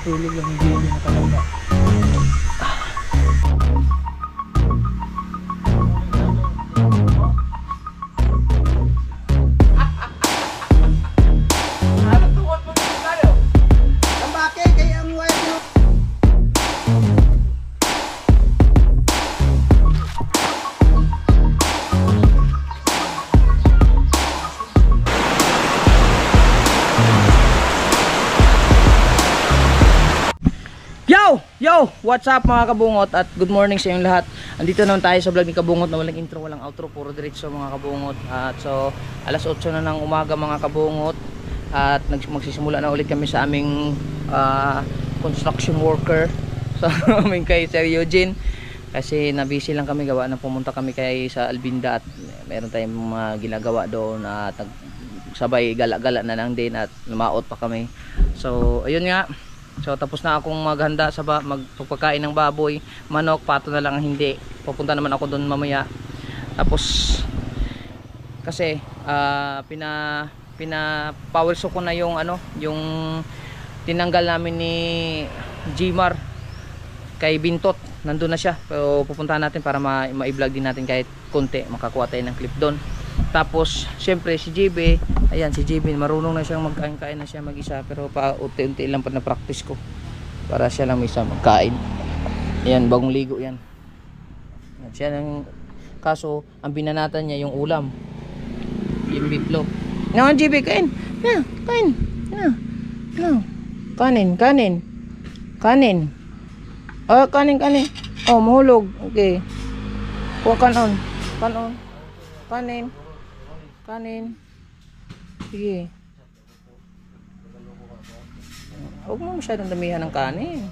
Natutulog lang hindi hindi nakalaga. What's up mga kabungot? At good morning sa inyong lahat. Andito naman tayo sa vlog ni Kabungot na walang intro, walang outro. Puro diretso mga kabungot. At so, alas 8 na ng umaga mga kabungot. At magsisimula na ulit kami sa aming ah, construction worker. Sa aming kay Sir Eugene. Kasi nabisi lang kami. Gawa na pumunta kami kay sa Albinda At meron tayong mga ginagawa doon At sabay gala-gala na lang din at lumaot pa kami. So, ayun nga So tapos na akong maghanda sa ba magpagpakain ng baboy, manok, pato na lang ang hindi. Pupunta naman ako doon mamaya. Tapos kasi ah, pina pina power so ko na yung ano, yung tinanggal namin ni Gmar kay Bintot. Nandun na siya. Pero pupuntahan natin para ma- ma-vlog din natin kahit konti, makakuha tayo ng clip doon. Tapos, syempre si JB, ayan si JB, marunong na siyang magkain-kain na siya mag-isa pero pa unti-unti lang pa na practice ko para siya lang isa magkain. Ayan, bagong ligo yan. Ayan, siya lang kaso ang binanatan niya yung ulam. Yung biplo. No, JB, kain. Na, kain. Na. No. Kanin, kanin. Kanin. Oh, kanin, kanin. Oh, mahulog. Okay. Kuha kanon. Kanon. Kanin. Kanin. Sige. Huwag mo masyadong damihan ng kanin.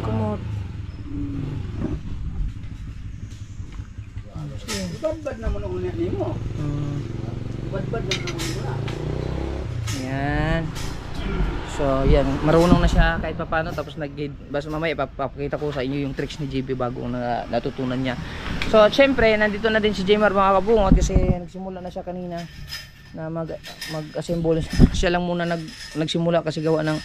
Kumot. Ibadbad naman ang ulit nimo. Mm. Ibadbad naman ang ulit na. Yan. So, yan. Marunong na siya kahit papano. Tapos nag Basta mamaya ipapakita ko sa inyo yung tricks ni JB bago na natutunan niya. So, syempre, nandito na din si Jmar mga kabungot kasi nagsimula na siya kanina na mag mag-assemble. siya lang muna nag nagsimula kasi gawa ng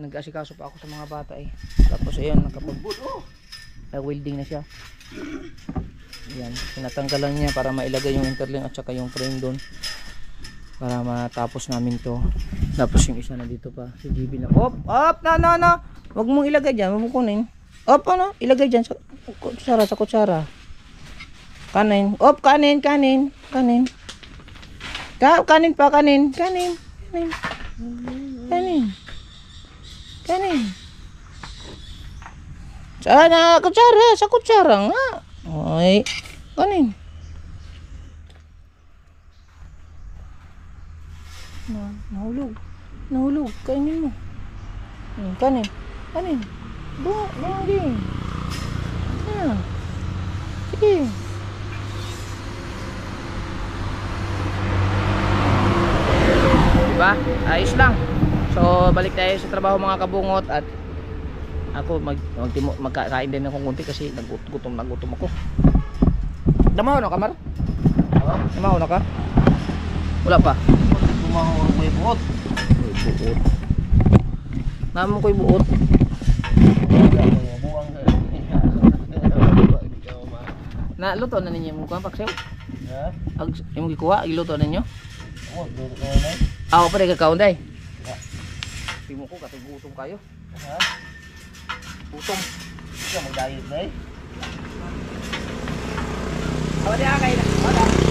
nag-asikaso pa ako sa mga bata eh. Tapos ayun, nakapag welding na siya. Yan, tinatanggalan niya para mailagay yung interlink at saka yung frame doon para matapos namin to. Tapos yung isa na dito pa si GB na. Op op na na na. Wag mong ilagay dyan wag mong kunin. Op ano? Ilagay dyan sa kutsara sa kutsara. Kanin. Op kanin kanin kanin. Ka kanin pa kanin. Kanin kanin. Kanin. Kanin. Sana kutsara sa kutsara nga. Ay kanin Na, nahulog. Nahulog. Kainin mo. Hmm, kanin. Kanin. Bunga, bunga din. Ah. Sige. Diba? Ayos lang. So, balik tayo sa trabaho mga kabungot at ako mag, mag magkakain din akong kunti kasi nagutom nagutom ako. Damaw na ka, Mar? Damaw na ka? Wala pa. Tumaho ang may buot. Uy, buot. Naman ko'y buot. Buwang Na luto na ninyo yung kuha paksew. Ha? Ag imong gikuha iluto na ninyo. Dito ka na. Ako pa rin kakaon. Ya. Timo ko katong gutom kayo. Ha? Gutom. Ikaw mag-diet na eh. Awa di akay na. Wala.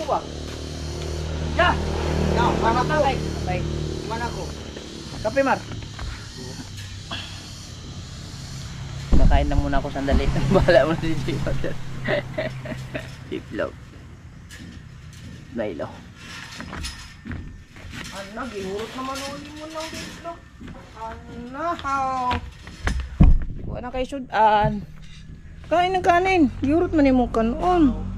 Mo ba? Ya! Now, mana ko. Patay. Mana ko. Kape, Mar. Nakain na muna ako sandali. Bahala mo na si Jiwa. Itlog. Nailo. Anak, ihurot naman ulit mo ng itlog. Anak. Kuha na kayo sudan. Kain ng kanin. Ihurot man mo kanon. Tingin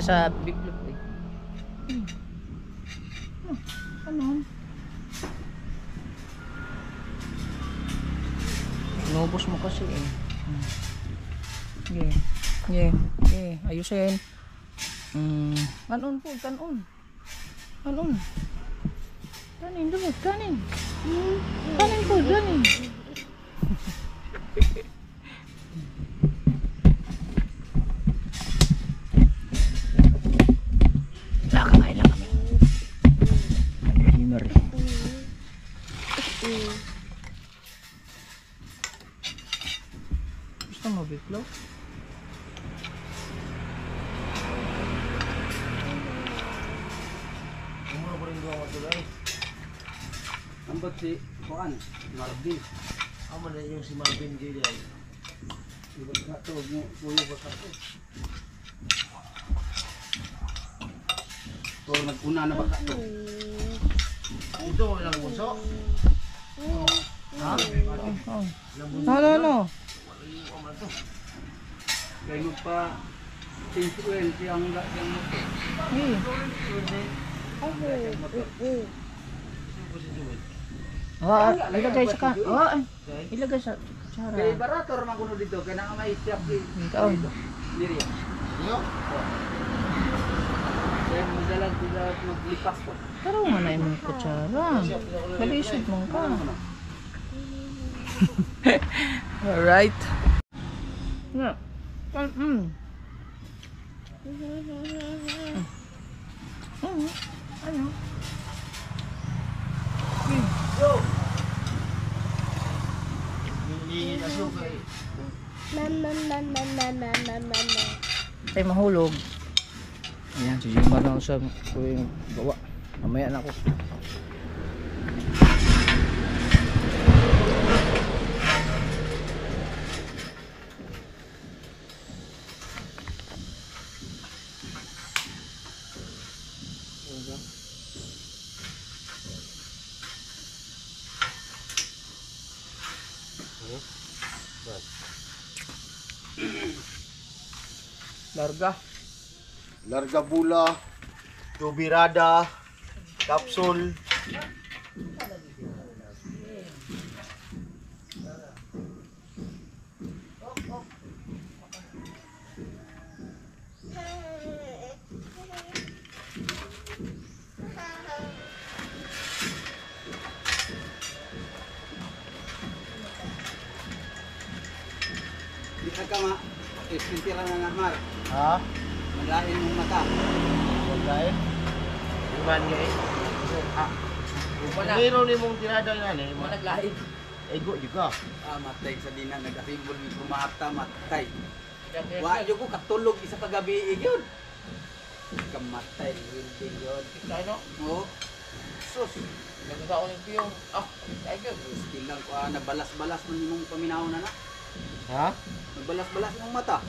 siya sa biblog eh. Hmm. Hmm, Ano? Inubos mo kasi eh. Hmm. Yeah. Yeah. Yeah. Ayusin. Hmm. Kanon po, kanon. Kanon. Kanin, kanin. Kanin po, kanin. Nakakain na ba ka to? Ito mo lang bunso. Ha? Oh. No, no, no. Kaya magpa... Tinsuel siyang siyang Hey. Ah, ilagay sa ka. Ah, ilagay sa Kaya tsara. barato raman kuno dito. Kaya nga may siyak di... Ikaw. Diriya. Yo. Kaya madalag sila maglipas ko. Pero na imong kutsara. Balisod mong ka. Alright. Nga. Mm. Mm. Mm. Ano? Hindi na suka eh. Tayo mahulog. Ayan, si Jumar na ako sa yung gawa. Mamaya na ako. Larga. Larga bula, tubirada, kapsul. Di ka ma... Ispintira na nga mar. Ha? Maglain mong mata. Pagkain? Iman nga eh. Ah. Meron ni mong tirada nga eh. Mga naglaid. Ego juga. Ah, matay sa dinan. Nagkasimbol ni kumata, matay. Wa yo ko katulog isa kagabi yun. Kamatay, building yun. Ano? Oh. Sus. Nagkakaon yung piyong. Ah, ay ko. Skill lang ko ah, nabalas-balas man mong paminaw na na. Ha? Nagbalas-balas mong mata.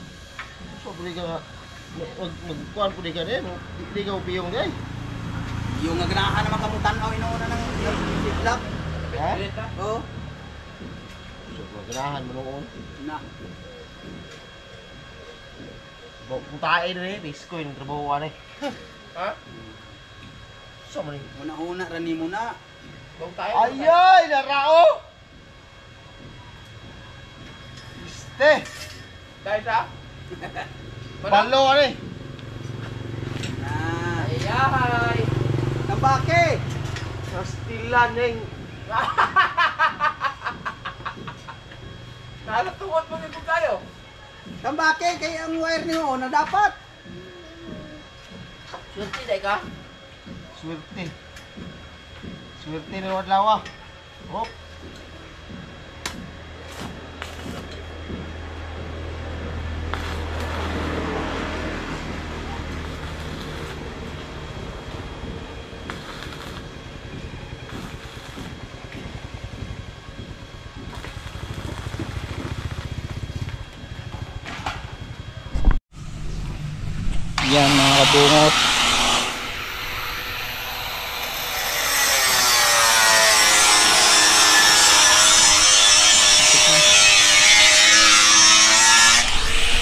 So, pwede ka. Mag, magkuhan pwede ka din. Hindi ka upiyong din. Yung nga ganahan naman kamutan aw inuuna ng siblak. Ha? Oh. So, maganahan mo noon. Na. Tayo rin eh, trabaho ka eh. Ha? So, man Una-una rani mo na. Ayay! Narao! Este! Dahil sa? Balo ka eh! Na. Ayahay. Tambake. Kastilan eh! Nakatungot mo nito tayo. Tambake kay ang wire ni mo na dapat. Swerte dahil ka? Swerte. Swerte ni Wadlawa. Oh. Kabungot.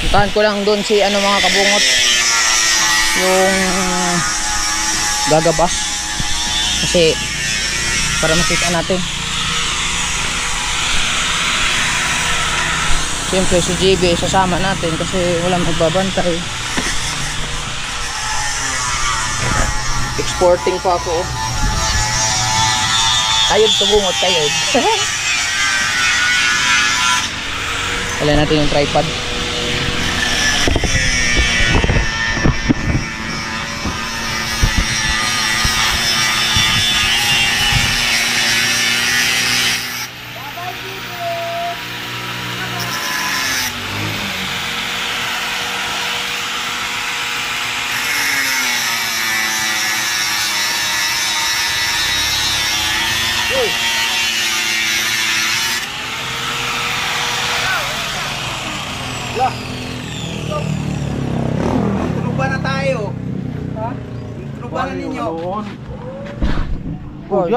Puntahan ko lang doon si ano mga kabungot. Yung gagabas. Kasi para makita natin. Siyempre si JB sasama natin kasi walang magbabantay. Exporting pa ako. oh. Kayod tubungot, kayod. Wala natin yung tripod.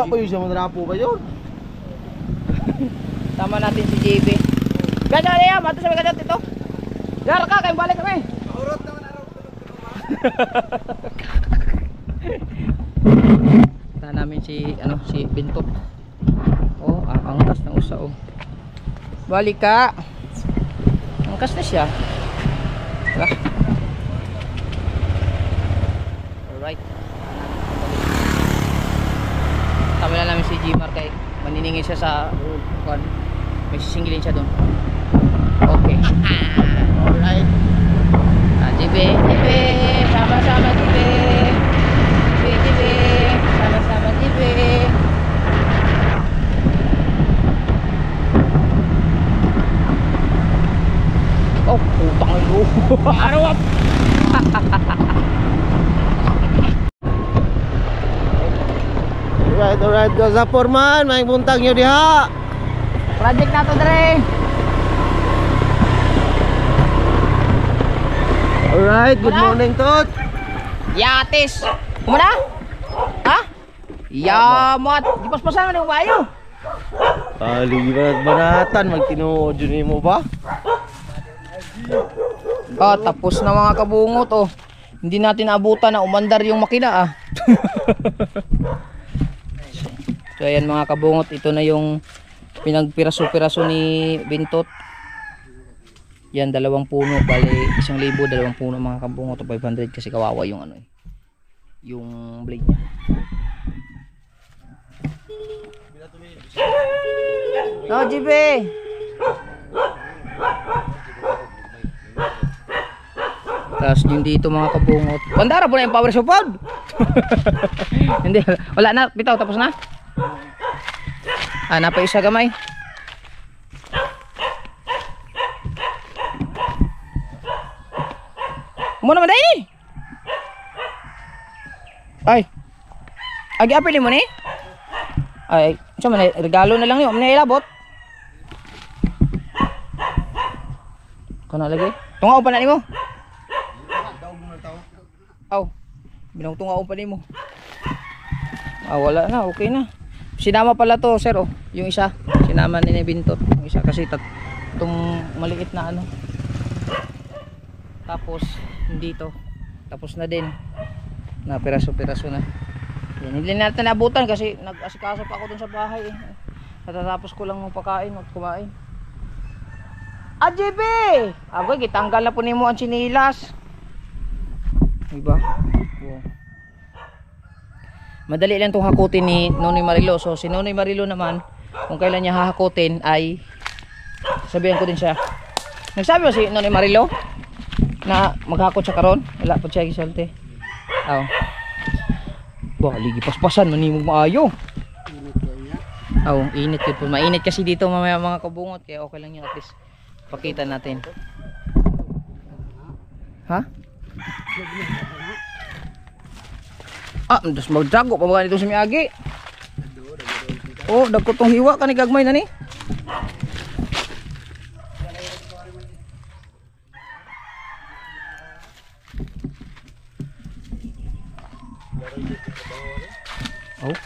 Pugya pa yun siya madrapo ba yun? Tama natin si JB. Gaya na yan, mato sa mga gadget ito. Gar ka, kayo balik kami. Urot naman araw Tahan namin si ano si Bintot. Oh, ang angkas ng usa oh. Balik ka. Angkas na siya. Diba? Alright. Tama na namin si Gmar kay maniningin siya sa kwan. May sisingilin siya doon. Okay. Alright. Ah, JB, JB, sama-sama JB. JB, JB, sama-sama JB. Oh, putang ilo. Araw up. Alright, alright. Go sa Foreman. May buntag nyo diha. Project na to, Dre. Alright, good Wala. morning, Tot. Yatis. Kumana? Ha? Yamat. Di paspasan mo ng bayo. Alibat banatan. Magtinuod yun mo ba? Ah, tapos na mga kabungot oh. Hindi natin naabutan na umandar yung makina ah. so ayan mga kabungot, ito na yung pinagpiraso-piraso ni Bintot. Yan, dalawang puno, bali isang libo, dalawang puno mga kabungot, o 500 kasi kawawa yung ano eh. Yung blade niya. No, JB! Tapos yung dito mga kabungot. Pandara po na yung power support. Hindi, wala na. Bitaw, tapos na. Ah, napa isa gamay. Mo naman dai. Ay. Agi apil mo ni? Ay, sa man regalo na lang ni, amna ilabot. Kana lagi. Tungaw pa na nimo. Aw. Binong tungaw pa nimo. Ah, wala na, okay na. Sinama pala to, sir, oh. Yung isa, sinama ni Bintot. Yung isa kasi tat itong maliit na ano. Tapos, hindi to. Tapos na din. Na piraso-piraso na. Yan, hindi natin nabutan kasi nag-asikaso pa ako dun sa bahay. Eh. Natatapos ko lang ng pakain, magkumain. Ah, JB! Agoy, gitanggal na po ni mo ang sinilas. Diba? Wow. Madali lang itong hakutin ni Nonoy Marilo. So, si Nonoy Marilo naman, kung kailan niya hahakutin ay sabihan ko din siya. Nagsabi ba si Nonoy Marilo na maghakot siya karon? Wala po siya gisalte. Aw. Ba, ligi paspasan manimog maayo. Aw, init yun po. Mainit kasi dito mamaya mga kabungot kaya okay lang yun at least pakita natin. Ha? Ah, dos magdago pa ba nito sa miagi? Oh, dagkotong hiwa ka ni gagmay na ni. Oh.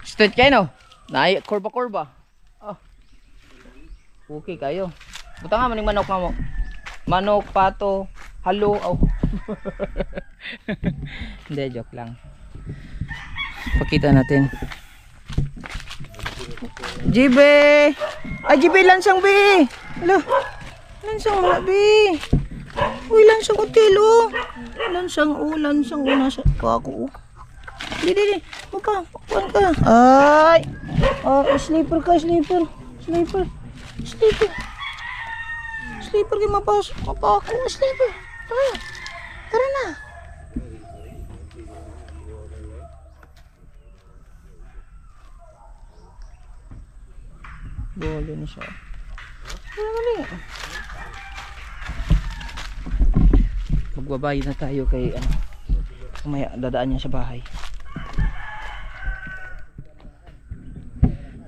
Straight kayo no? Naay, kurba-kurba. Oh. Ah. Okay kayo. Buta nga maning manok mamo. Manok, pato, halo, oh. Hindi, joke lang. Pakita natin. JB! Ay, JB, lansang, B! Alo, lansang wala, B! Uy, lansang hotel, oh! Lansang, oh, lansang, oh, nasa pa ako, oh. Di, di, ka. Ay! Ah, sleeper ka, sleeper. Sleeper. Sleeper. Sleeper kayo mapasok. Mapa ako, sleeper. Tara. Tara na. Bolo na siya. Tara mali. Magbabayad na tayo kay ano. Kumaya dadaan niya sa bahay.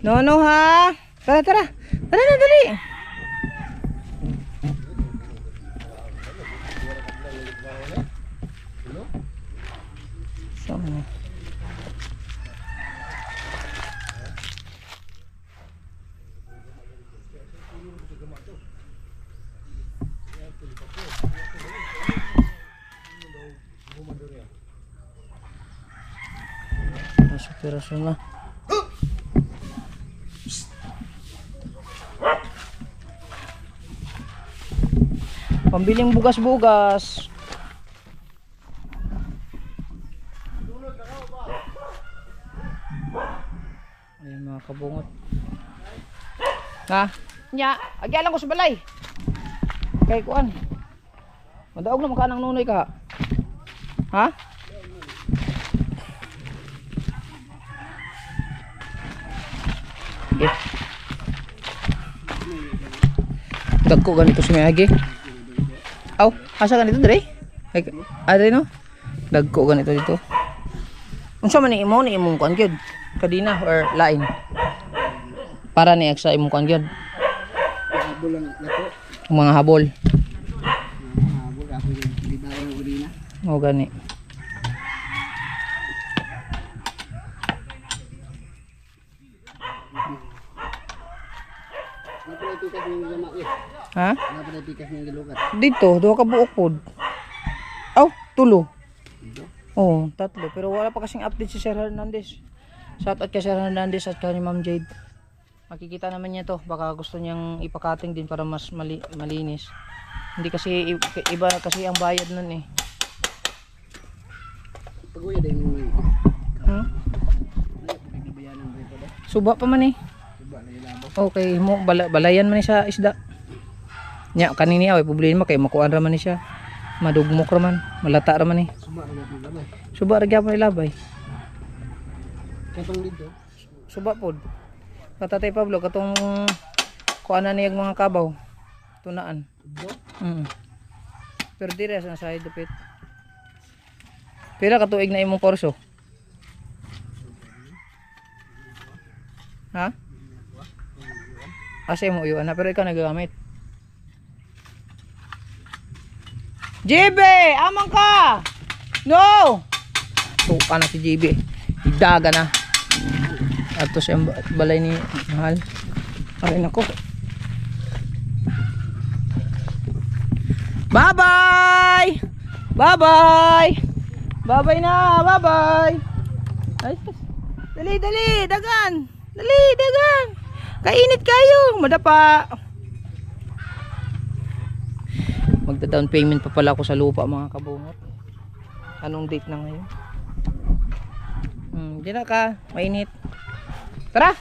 No, no ha. Tara, tara. Tara na, dali. So, ano. Operasyon na. Pambiling bugas-bugas. Ayun mga kabungot. Ha? Nya, agyalan ko sa balay. Kay kuan. Madaog na makanang nunoy ka. Ha? Okay. Dagko ganito si Mayagi. Aw, asa ganito dire? Ay, adre no? Dagko ganito dito. Unsa man ni imo ni imong kuan gyud? Kadina or lain? Para ni extra imong kuan gyud. Habol lang nato. Mga habol. Habol ako din na. O gani. Napalay pikas ng lama eh. Ha? Dito, duha ka buok pod. Aw, tulo. Oo, tatlo. Pero wala pa kasing update si Sir Hernandez. Shout out kay Sir Hernandez at kay Ma'am Jade. Makikita naman niya to. Baka gusto niyang ipakating din para mas mali malinis. Hindi kasi iba kasi ang bayad nun eh. Paguya din yung Hmm? Suba pa man eh. Na. Okay, mo bala, balayan man ni sa isda. Nya kanini away problema kay makuan ra man ni siya. Madugmok ra man, malata ra man eh. Suba na ra gyapon ilabay. Katong dito. Suba pod. Katatay Pablo katong kuan na niyang mga kabaw. Tunaan. Mm. Pero dire sa side dupit. Pila ka tuig na imong kurso? Ha? Asa mo uyuan na pero ikaw nagagamit. JB! Amang ka! No! Tuka na si JB. Daga na. Ato sa balay ni Mahal. Aray nako. Bye-bye! Bye-bye! Bye-bye na! Bye-bye! Ay, dali, dali! Dagan! Dali, dagan! Kainit kayo! Madapa! Magda-down payment pa pala ako sa lupa mga kabungot. Anong date na ngayon? Hmm, di na ka. Mainit. Tara!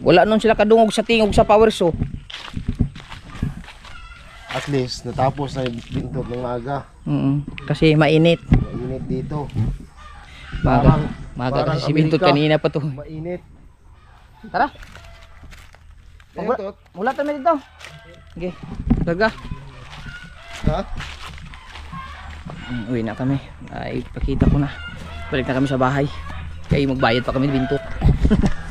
Wala nun sila kadungog sa tingog sa power saw. At least, natapos na yung bintot ng maaga. Mm, kasi mainit. Mainit dito. Maga, Parang- maga parang kasi si Bintot Amerika. kanina pa to. Mainit. Tara, Bintot. mulat kami dito. Okay, daga. Ha? Mm, uwi na kami. Ay, pakita ko na. Balik na kami sa bahay. Kaya magbayad pa kami ni Bintot.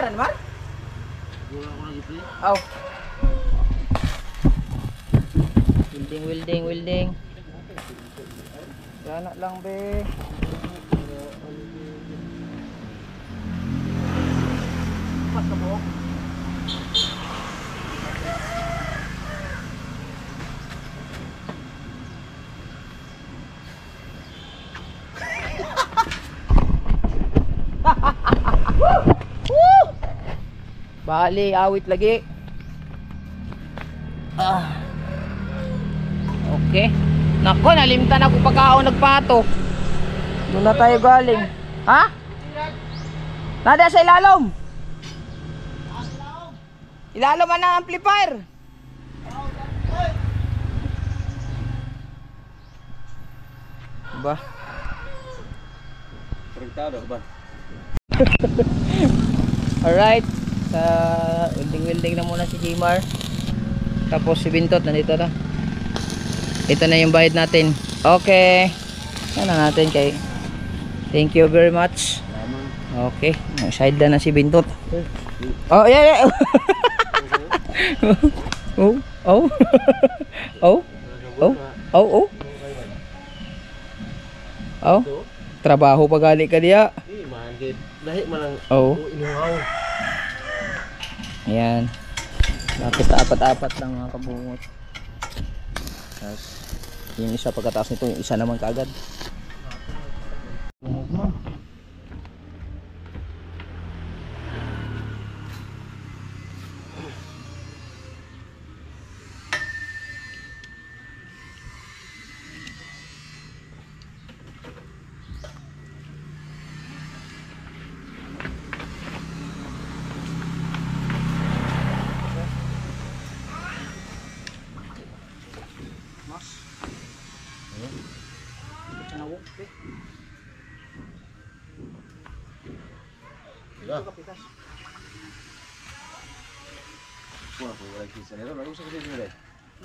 ran mar? Wala ko lagi pre. Aw. Welding, welding, welding. Gana lang be. Pas Bali, awit lagi. Ah. Okay. Nako, nalimtan ako pagkaon nagpato. Doon na tayo galing. Ha? Nada sa ilalom. Ilalom man ang amplifier. Ba? Perintado ba? Alright. Sa welding-welding na muna si Jmar. Tapos si Bintot nandito na. Ito na yung bayad natin. Okay. Ano natin kay Thank you very much. Okay. Side na si Bintot. Oh, yeah, yeah. oh, oh. oh. Oh. Oh, oh. Oh. Trabaho pa gali ka diya. Man kay lahi man ang Oh. inuhaw. Ayan. Lapit na apat-apat lang mga kabungot. Tapos, yung isa pagkatapos nito, yung isa naman kaagad.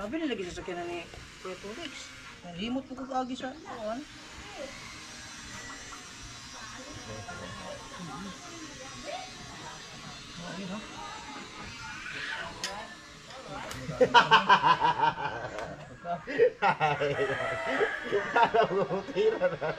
Labi nilagi sa sakyanan ni Kuya Turex. Limot po kagagi sa ano. Alam mo tira na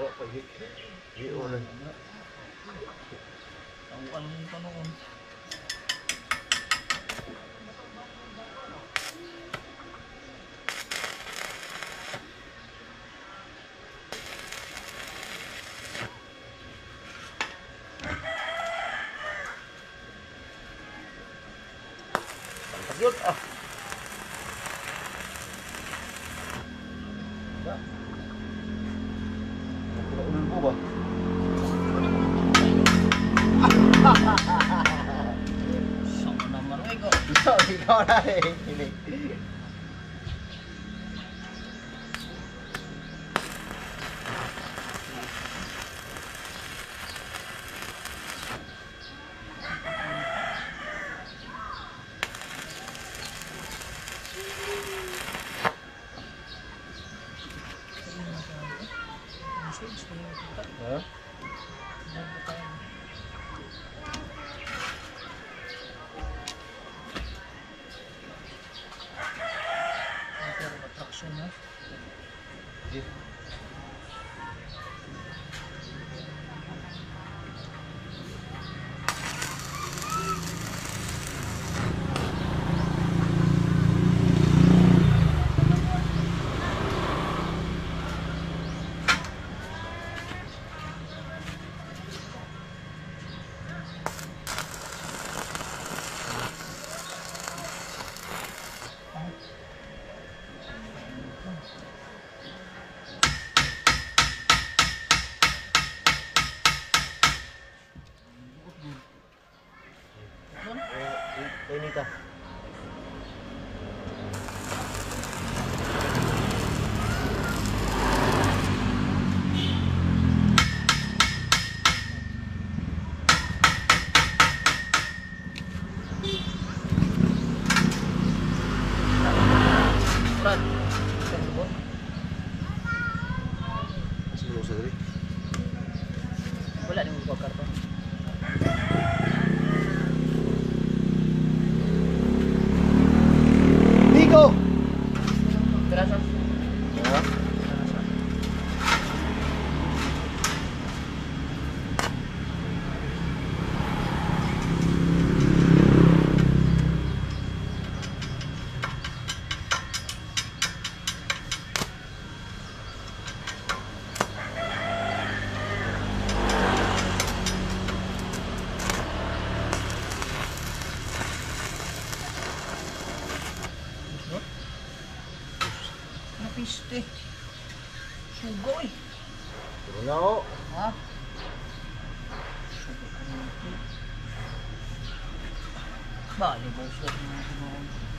Pagod ah. Ulan mo ba? Ko naman ko. Ikaw, ikaw na eh. Piste. Sugoy. Pero na oh. Ha? Bali ba mga kabugot?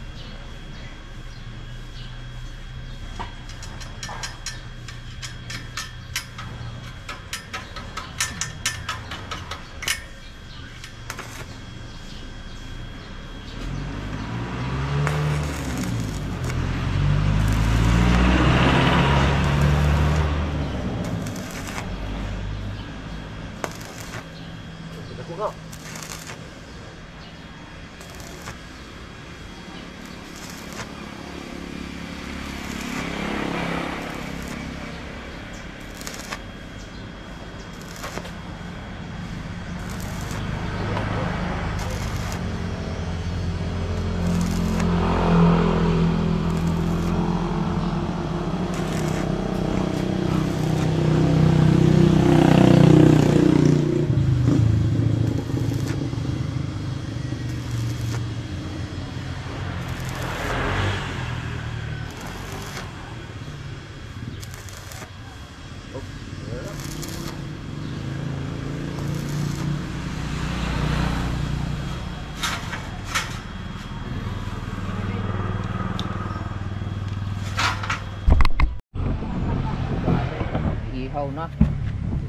Ihaw na.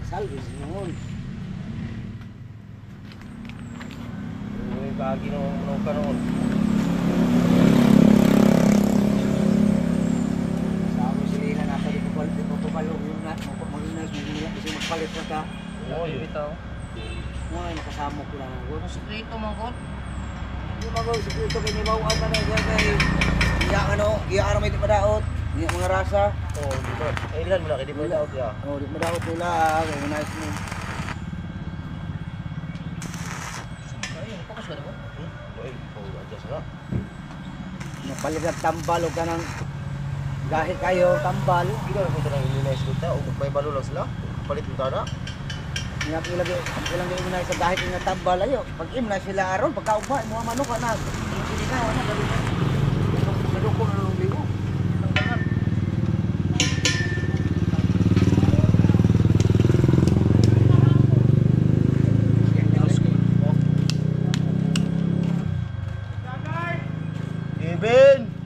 Salvis noon. Uy, kagi no no kanon. Sa ako sila na nasa di ko palit ko pabalo yung na mo malunas mo nila kasi magpalit na ka. Oy. Bitaw. Mo ay nakasamo ko lang. Ano sekreto man kot? Yung mga sekreto kay nibawan na na siya kay iya ano, iya ara may di padaot. Iya mga rasa. Oh, di ba? Eh, ilan mo na kay di mo daot ya. Oh, di padaot nila kay nice mo. Ayun, focus ka na ba? Hmm? Oy, oh, adjust na. Napalit na tambal o kanang dahil kayo tambal. Hindi na ko tanang ilinay sa ta o may balo lang sila. Palit mo ta na. Nga ilagi ilang yung na sa dahil nga tambal ayo. Pag im na sila aron pagkaugma mo manok na. Hindi na wala gabi na. Nadoko na ng ligo. Tanggalan. Kevin!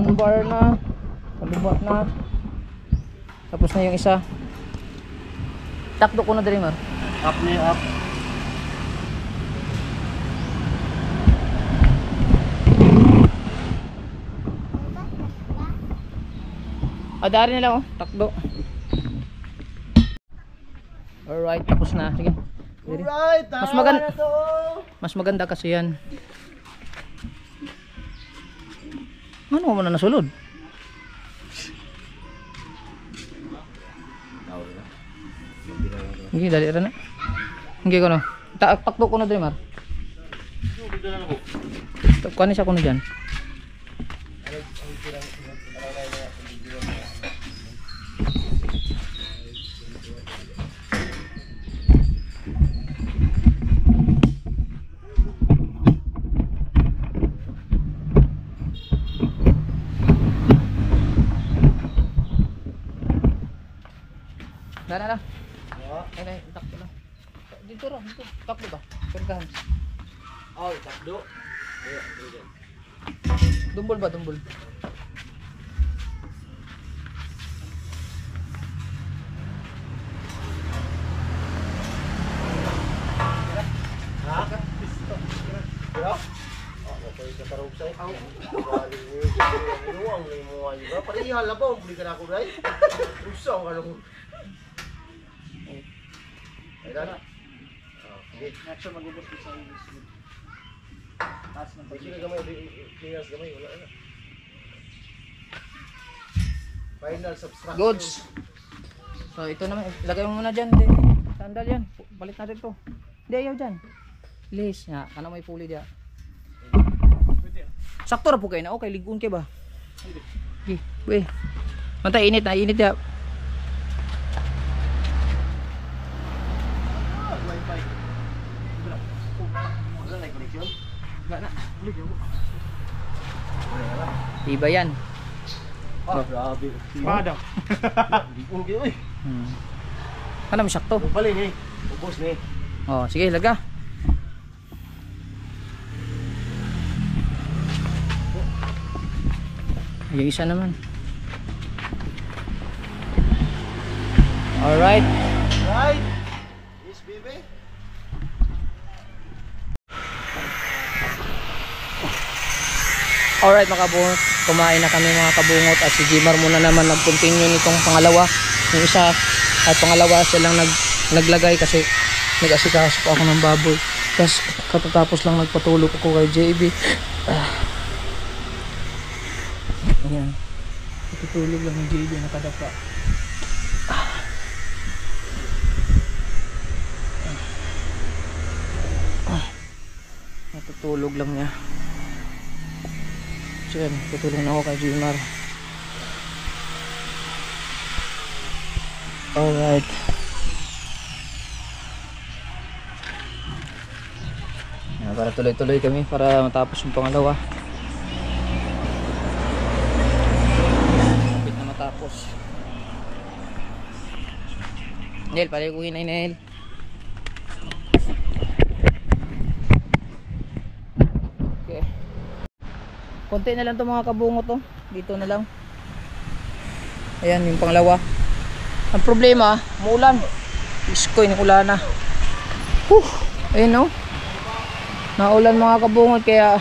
Alright mga kabungot, one bar na. Kalubat na. Tapos na yung isa. Takdo ko na dali, Mar. Up niya, up. Ah, dari na lang oh. Takbo. Alright, tapos na. Sige. Alright, Mas tama magan- na to. Mas maganda kasi yan. Ano mo na nasulod? Sige, dali rin na. Hindi ko na. Ta takbo ko na dali, Mar. Kuha siya ko na dyan. Dala lang. Ay, ay, takbo lang. Dito rin, dito. Takbo ba? Perdahan. Oh, takdo. Dumbol ba, dumbol? Ha? Pero? Ako pa yung katarog sa'yo. Ang galing mo yung inuwang na yung mga iba. Parihal na ba? Buli ka na ako, Ray. Usa ang kalong. Ay, dala. Ah, sige. Next time magubos ko sa iyo. Taas ng Sige na gamay. Clearance gamay. Wala na. Final subtraction. Goods. So, ito naman. Ilagay mo muna dyan. Hindi. Sandal yan. Balik natin to. Hindi, ayaw dyan. Liis nga. Kana may puli diya. Sakto ra po kayo na. Okay, ligun kayo ba? Okay. Weh. Mantay, init na. Init na. Iba yan. Ah, grabe. Bada. Hindi ko kayo eh. Hmm. Ano may sakto? Bali ni. Ubos ni. Oh, sige, laga. Yung isa naman. Alright. Alright mga kabungot, kumain na kami mga kabungot at si Jimar muna naman nag-continue nitong pangalawa. Yung isa at pangalawa silang nag, naglagay kasi nag-asikaso pa ako ng baboy. Tapos katatapos lang nagpatulog ako kay JB. Ah. Ayan. Natutulog lang ng JB nakadapa. Ah. Ah. Natutulog lang niya. So yan, tutulong na ako kay Jimar. Alright. Yan, para tuloy-tuloy kami para matapos yung pangalawa. Kapit na matapos. Nel, palikuhin na Nel. Konti na lang to mga kabungot to. Dito na lang. Ayan yung panglawa. Ang problema, muulan. Isko yung ulan na. Huh, ayun no. Naulan mga kabungot kaya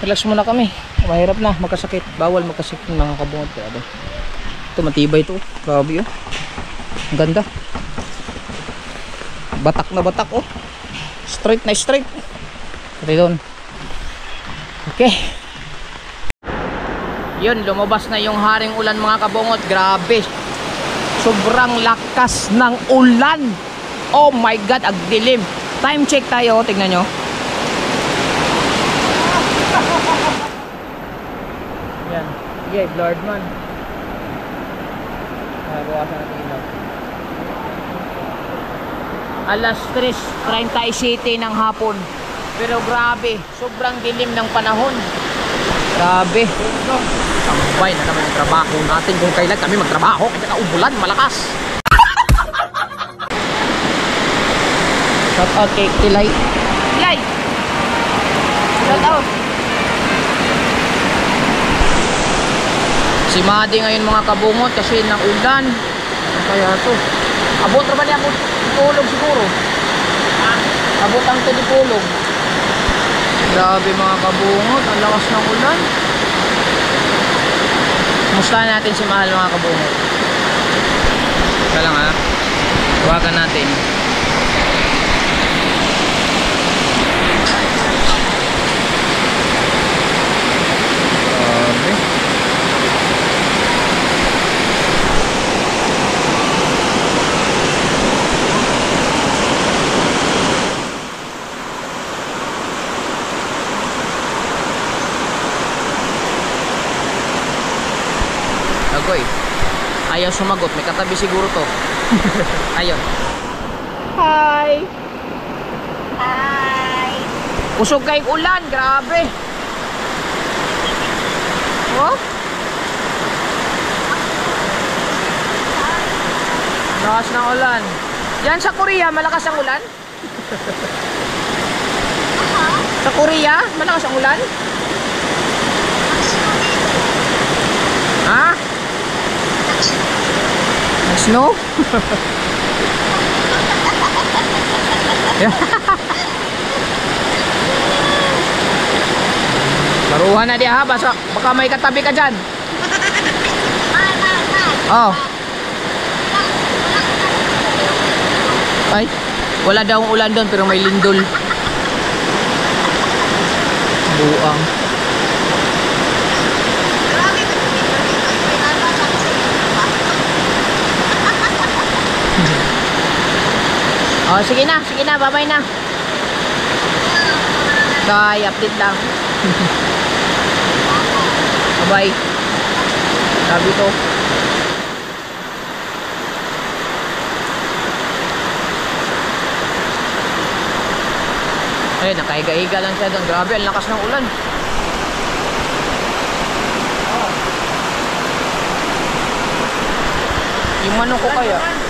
relax muna kami. Mahirap na, magkasakit. Bawal magkasakit ng mga kabungot. Kaya ba? Ito matibay to. Grabe oh. Ang ganda. Batak na batak oh. Straight na straight. Pati doon. Okay. Yun, lumabas na yung haring ulan mga kabungot. Grabe. Sobrang lakas ng ulan. Oh my God, ang dilim. Time check tayo, tignan nyo. Yan. Sige, blurred man. Nakabawasan natin ilaw. Alas 3.37 ng hapon. Pero grabe, sobrang dilim ng panahon. Grabe. Tambay na naman yung trabaho natin kung kailan kami magtrabaho kasi kaubulan, malakas. Shout out kay Kilay. Kilay! Shout out! Si Madi ngayon mga kabungot kasi ng ulan. Ano kaya to? Abot ba niya tulog siguro? Abot ang tulog. Grabe mga kabungot, ang lakas ng ulan. Kumusta natin si Mahal mga kabungot? Ika lang ha. Tawagan natin. Agoy. Ayaw sumagot. May katabi siguro to. Ayun. Hi! Hi! Usog kayong ulan. Grabe. Oh? Lakas ng ulan. Yan sa Korea, malakas ang ulan? sa Korea, malakas ang ulan? Ha? Nag-snow? Laruhan na di ha, basa, baka may katabi ka dyan. Oh. Ay, wala daw ulan doon pero may lindol. Buang. Oh, sige na, sige na, bye-bye na. Bye, update lang. bye. Sabi to. Ayun, nakaiga-iga lang siya doon. Grabe, ang lakas ng ulan. Yung manok ko kaya.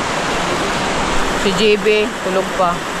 Si JB, tulog pa.